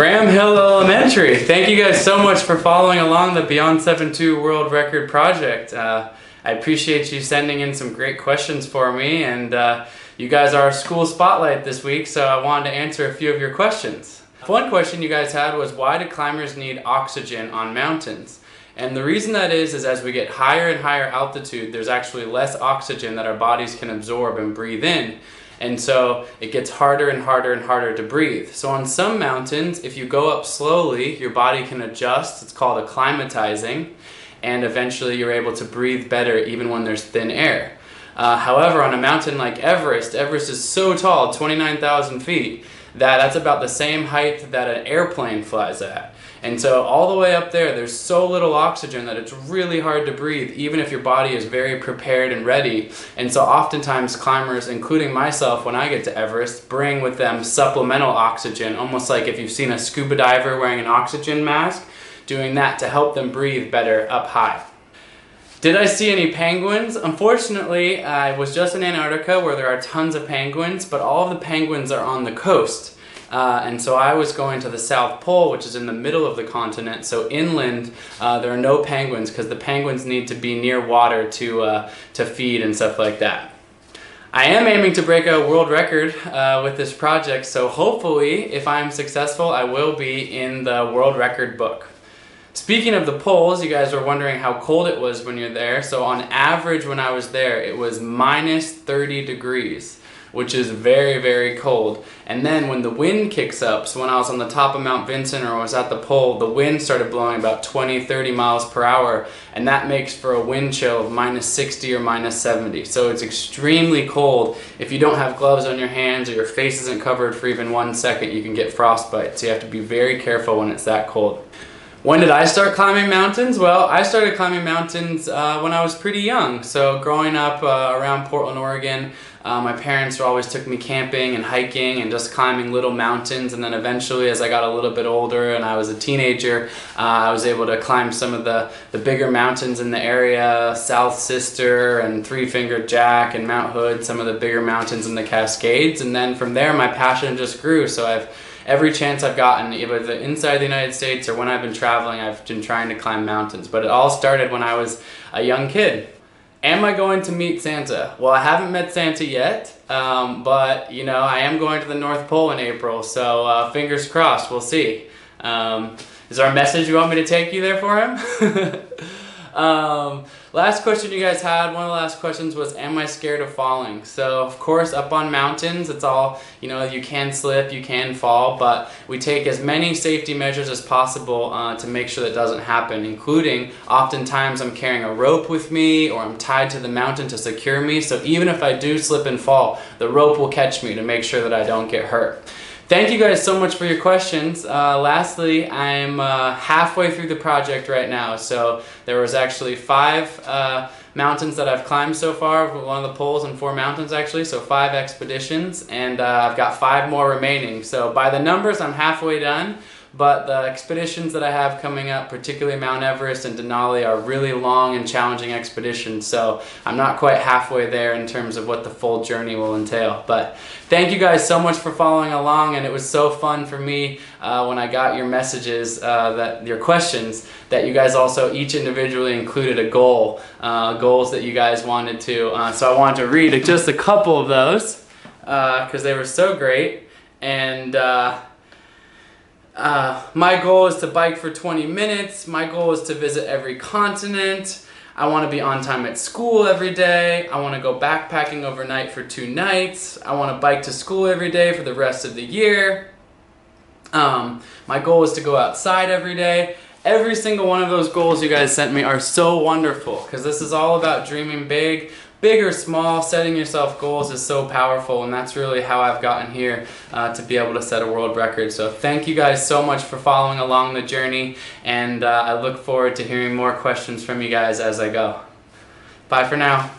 Graham Hill Elementary. Thank you guys so much for following along the Beyond 7.2 World Record Project. Uh, I appreciate you sending in some great questions for me, and uh, you guys are school spotlight this week, so I wanted to answer a few of your questions. One question you guys had was why do climbers need oxygen on mountains? And the reason that is, is as we get higher and higher altitude, there's actually less oxygen that our bodies can absorb and breathe in. And so it gets harder and harder and harder to breathe. So on some mountains, if you go up slowly, your body can adjust. It's called acclimatizing. And eventually you're able to breathe better even when there's thin air. Uh, however, on a mountain like Everest, Everest is so tall, 29,000 feet, that that's about the same height that an airplane flies at. And so all the way up there, there's so little oxygen that it's really hard to breathe, even if your body is very prepared and ready. And so oftentimes climbers, including myself when I get to Everest, bring with them supplemental oxygen, almost like if you've seen a scuba diver wearing an oxygen mask, doing that to help them breathe better up high. Did I see any penguins? Unfortunately, I was just in Antarctica where there are tons of penguins, but all of the penguins are on the coast. Uh, and so I was going to the South Pole, which is in the middle of the continent. So inland, uh, there are no penguins because the penguins need to be near water to, uh, to feed and stuff like that. I am aiming to break a world record uh, with this project, so hopefully, if I'm successful, I will be in the world record book. Speaking of the poles, you guys were wondering how cold it was when you're there. So on average when I was there, it was minus 30 degrees which is very, very cold. And then when the wind kicks up, so when I was on the top of Mount Vinson or was at the pole, the wind started blowing about 20, 30 miles per hour, and that makes for a wind chill of minus 60 or minus 70. So it's extremely cold. If you don't have gloves on your hands or your face isn't covered for even one second, you can get frostbite. So you have to be very careful when it's that cold. When did I start climbing mountains? Well, I started climbing mountains uh, when I was pretty young. So growing up uh, around Portland, Oregon, uh, my parents always took me camping and hiking and just climbing little mountains. And then eventually, as I got a little bit older and I was a teenager, uh, I was able to climb some of the, the bigger mountains in the area, South Sister and Three Finger Jack and Mount Hood, some of the bigger mountains in the Cascades. And then from there, my passion just grew. So I've every chance I've gotten, either inside the United States or when I've been traveling, I've been trying to climb mountains. But it all started when I was a young kid. Am I going to meet Santa? Well, I haven't met Santa yet, um, but you know, I am going to the North Pole in April, so uh, fingers crossed, we'll see. Um, is there a message you want me to take you there for him? Um, last question you guys had, one of the last questions was, am I scared of falling? So, of course, up on mountains, it's all, you know, you can slip, you can fall, but we take as many safety measures as possible uh, to make sure that doesn't happen, including oftentimes I'm carrying a rope with me or I'm tied to the mountain to secure me. So even if I do slip and fall, the rope will catch me to make sure that I don't get hurt. Thank you guys so much for your questions. Uh, lastly, I'm uh, halfway through the project right now. So there was actually five uh, mountains that I've climbed so far, one of the poles and four mountains actually, so five expeditions, and uh, I've got five more remaining. So by the numbers, I'm halfway done. But the expeditions that I have coming up, particularly Mount Everest and Denali, are really long and challenging expeditions. So I'm not quite halfway there in terms of what the full journey will entail. But thank you guys so much for following along, and it was so fun for me uh, when I got your messages, uh, that your questions, that you guys also each individually included a goal, uh, goals that you guys wanted to. Uh, so I wanted to read just a couple of those because uh, they were so great. And uh, uh, my goal is to bike for 20 minutes. My goal is to visit every continent. I want to be on time at school every day. I want to go backpacking overnight for two nights. I want to bike to school every day for the rest of the year. Um, my goal is to go outside every day. Every single one of those goals you guys sent me are so wonderful because this is all about dreaming big, big or small, setting yourself goals is so powerful, and that's really how I've gotten here uh, to be able to set a world record. So thank you guys so much for following along the journey, and uh, I look forward to hearing more questions from you guys as I go. Bye for now.